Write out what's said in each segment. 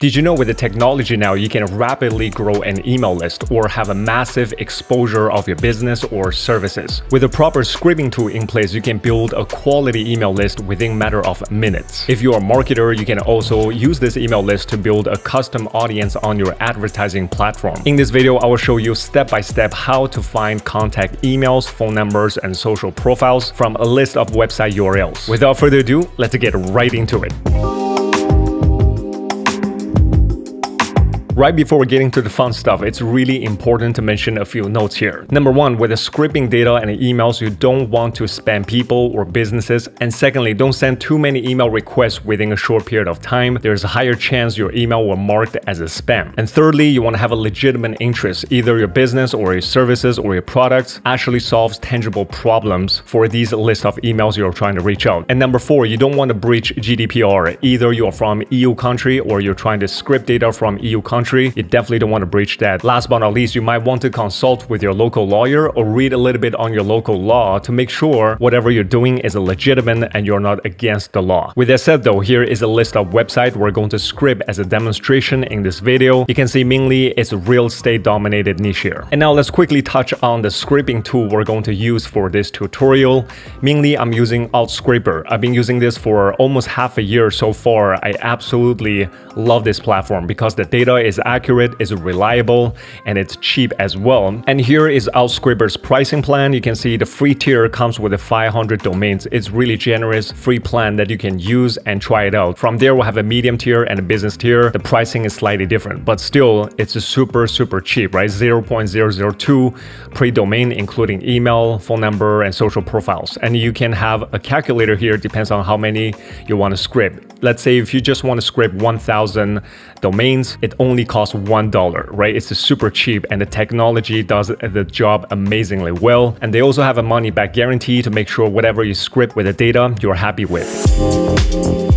Did you know with the technology now, you can rapidly grow an email list or have a massive exposure of your business or services? With a proper scripting tool in place, you can build a quality email list within matter of minutes. If you're a marketer, you can also use this email list to build a custom audience on your advertising platform. In this video, I will show you step by step how to find contact emails, phone numbers, and social profiles from a list of website URLs. Without further ado, let's get right into it. Right before getting to the fun stuff, it's really important to mention a few notes here. Number one, with the scripting data and emails, you don't want to spam people or businesses. And secondly, don't send too many email requests within a short period of time. There's a higher chance your email will marked as a spam. And thirdly, you want to have a legitimate interest, either your business or your services or your products actually solves tangible problems for these list of emails you're trying to reach out. And number four, you don't want to breach GDPR. Either you're from EU country or you're trying to script data from EU country country, you definitely don't want to breach that. Last but not least, you might want to consult with your local lawyer or read a little bit on your local law to make sure whatever you're doing is legitimate and you're not against the law. With that said though, here is a list of websites we're going to script as a demonstration in this video. You can see mainly it's a real estate dominated niche here. And now let's quickly touch on the scraping tool we're going to use for this tutorial. Mainly I'm using Outscraper. I've been using this for almost half a year so far. I absolutely love this platform because the data is accurate, is reliable, and it's cheap as well. And here is Outscraper's pricing plan. You can see the free tier comes with the 500 domains. It's really generous free plan that you can use and try it out. From there, we'll have a medium tier and a business tier. The pricing is slightly different, but still, it's a super, super cheap, right? 0.002 per domain, including email, phone number, and social profiles. And you can have a calculator here, depends on how many you want to script. Let's say if you just want to scrape 1000 domains, it only costs $1, right? It's super cheap and the technology does the job amazingly well. And they also have a money back guarantee to make sure whatever you script with the data, you're happy with.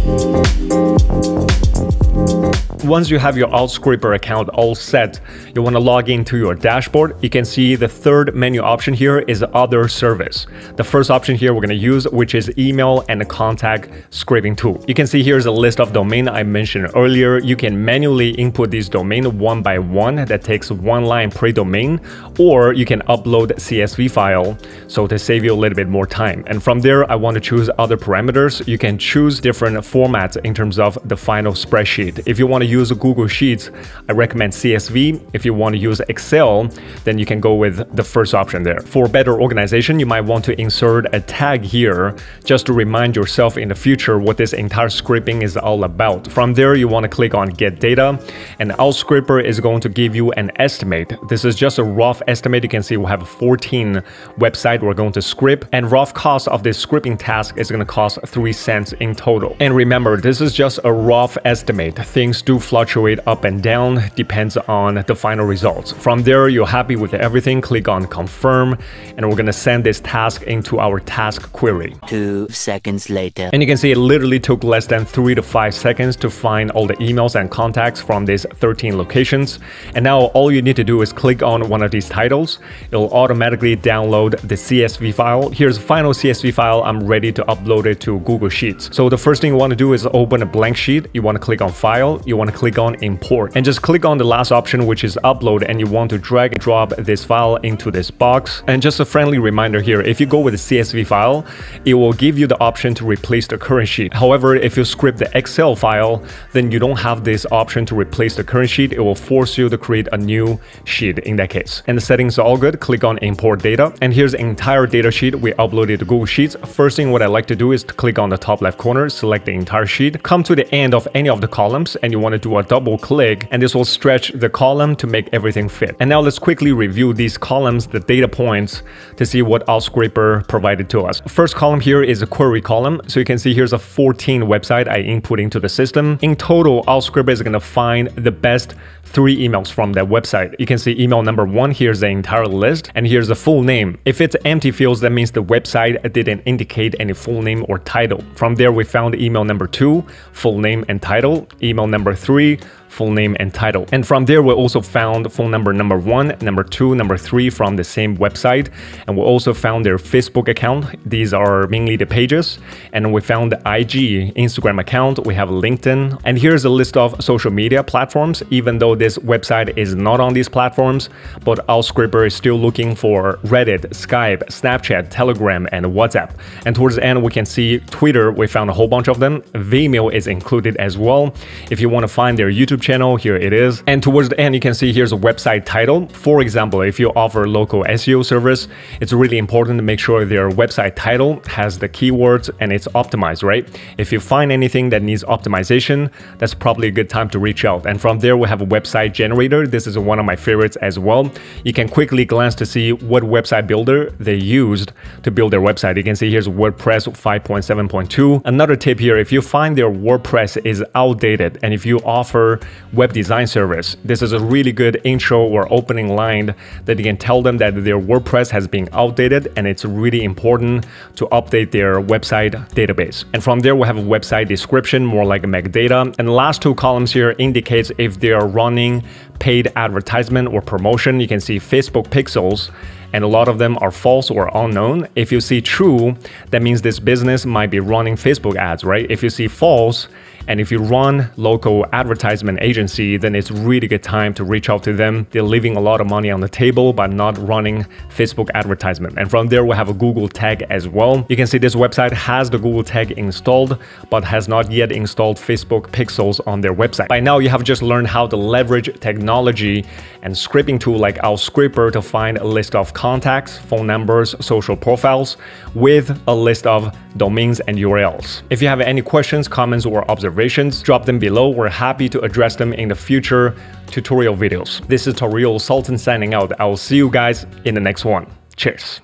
Once you have your Outscraper account all set, you want to log into your dashboard. You can see the third menu option here is other service. The first option here we're going to use, which is email and contact scraping tool. You can see here's a list of domain I mentioned earlier. You can manually input these domain one by one. That takes one line per domain, or you can upload CSV file. So to save you a little bit more time. And from there, I want to choose other parameters. You can choose different formats in terms of the final spreadsheet. If you want to use Google Sheets, I recommend CSV. If you want to use Excel, then you can go with the first option there. For better organization, you might want to insert a tag here just to remind yourself in the future what this entire scraping is all about. From there, you want to click on Get Data, and Outscraper is going to give you an estimate. This is just a rough estimate. You can see we have 14 website we're going to script, and rough cost of this scripting task is going to cost 3 cents in total. And remember, this is just a rough estimate. Things do fluctuate up and down, depends on the final results. From there, you're happy with everything, click on confirm, and we're gonna send this task into our task query. Two seconds later. And you can see it literally took less than three to five seconds to find all the emails and contacts from these 13 locations. And now all you need to do is click on one of these titles. It'll automatically download the CSV file. Here's the final CSV file. I'm ready to upload it to Google Sheets. So the first thing you want to do is open a blank sheet. You want to click on file. You want to click on import. And just click on the last option which is upload and you want to drag and drop this file into this box. And just a friendly reminder here if you go with a CSV file it will give you the option to replace the current sheet. However if you script the Excel file then you don't have this option to replace the current sheet. It will force you to create a new sheet in that case. And the settings are all good. Click on import data. And here's the entire data sheet. We uploaded to Google Sheets. First thing what I like to do is to click on the top left corner select the entire sheet come to the end of any of the columns and you want to do a double click and this will stretch the column to make everything fit. And now let's quickly review these columns, the data points to see what Outscraper provided to us. First column here is a query column. So you can see here's a 14 website I input into the system. In total, Outscraper is going to find the best three emails from that website. You can see email number one, here's the entire list, and here's the full name. If it's empty fields, that means the website didn't indicate any full name or title. From there, we found email number two, full name and title, email number three, full name and title. And from there, we also found phone number number one, number two, number three from the same website. And we also found their Facebook account. These are mainly the pages. And we found the IG, Instagram account. We have LinkedIn. And here's a list of social media platforms, even though this website is not on these platforms, but Outscraper is still looking for Reddit, Skype, Snapchat, Telegram, and WhatsApp. And towards the end, we can see Twitter, we found a whole bunch of them. Vimeo is included as well. If you want to find their YouTube channel, here it is. And towards the end, you can see here's a website title. For example, if you offer local SEO service, it's really important to make sure their website title has the keywords and it's optimized, right? If you find anything that needs optimization, that's probably a good time to reach out. And from there, we have a website generator. This is one of my favorites as well. You can quickly glance to see what website builder they used to build their website. You can see here's WordPress 5.7.2. Another tip here, if you find their WordPress is outdated and if you offer web design service, this is a really good intro or opening line that you can tell them that their WordPress has been outdated and it's really important to update their website database. And from there, we have a website description, more like metadata. And the last two columns here indicates if they are running paid advertisement or promotion. You can see Facebook pixels and a lot of them are false or unknown. If you see true, that means this business might be running Facebook ads, right? If you see false, and if you run local advertisement agency, then it's really good time to reach out to them. They're leaving a lot of money on the table by not running Facebook advertisement. And from there, we have a Google tag as well. You can see this website has the Google tag installed, but has not yet installed Facebook pixels on their website. By now, you have just learned how to leverage technology and scripting tool like Outscraper to find a list of contacts, phone numbers, social profiles with a list of domains and URLs. If you have any questions, comments, or observations, drop them below. We're happy to address them in the future tutorial videos. This is Tario Sultan signing out. I will see you guys in the next one. Cheers.